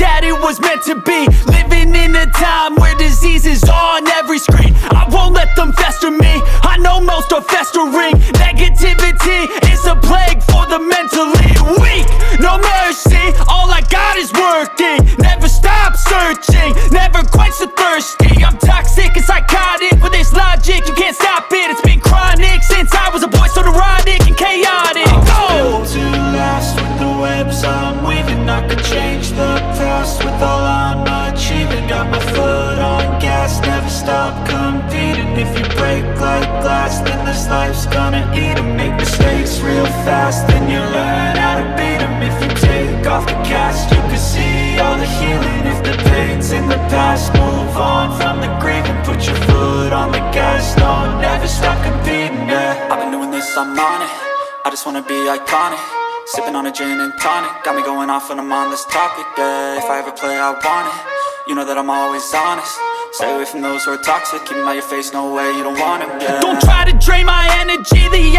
that it was meant to be. Living in a time where disease is on every screen. I won't let them fester me. I know most are festering. Negativity is a plague for the mentally weak. No mercy, all I got is working. Never stop searching, never quench the thirsty. I'm toxic and psychotic with this logic. You can't stop it, it's been chronic Since I was a boy so neurotic and chaotic. Go! built to last with the webs I'm weaving. I could change the past with all I'm achieving. Got my foot on gas, never stop competing. If you break like glass, then this life's gonna eat 'em. Make mistakes real fast, then you learn how to beat beat 'em. If you take off the cast, you can see all the healing. If the pain's in the past, move on from the grieving. Put your foot on the gas, no, never stop competing. Yeah, I've been doing this, I'm on it. I just wanna be iconic Sipping on a gin and tonic Got me going off when I'm on this topic, yeah. If I ever play, I want it. You know that I'm always honest. Stay away from those who are toxic Keep out your face, no way, you don't want 'em, yeah. Don't try to drain my energy, the